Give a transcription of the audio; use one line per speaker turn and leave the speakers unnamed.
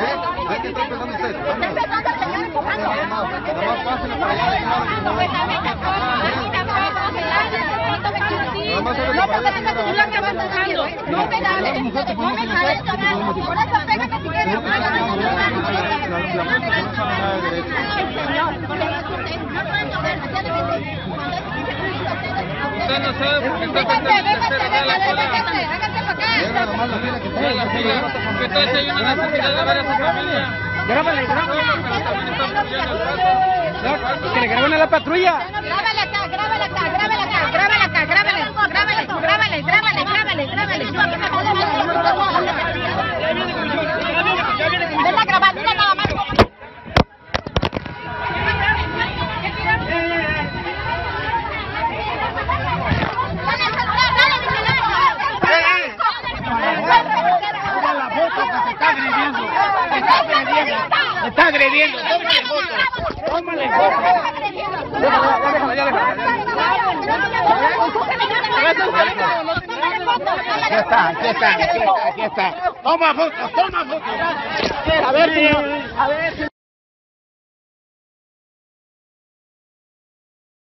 ¿qué está empezando usted?
Está empezando el señor empujando.
Nomás pásenle para allá.
Pues mí tampoco, a mí tampoco, que me.
Nomás hágale
No, porque que. No me dales, no me jales, Por eso pégate si quieres.
Está en derecha.
Señor, porque no pueden ¿me entiendes?
Usted no sabe porque está de
véngase,
hacer la cola.
véngase para acá.
Que está.
Grábale,
caso.
Que le graben a la patrulla.
Grábale acá, grábale acá, grábale acá, grábale acá, grábale, grábale, grábale, grábale, grábale, grábale. Ven a grabar, mira nada más. Dale el celular, dale el celular.
La foto que se está agrediendo. Se está agrediendo. Se está agrediendo. Tómale foto. Tómale foto. Aquí está, aquí está, aquí está, aquí está. Toma foto, toma foto. A ver, señor. A ver, señor.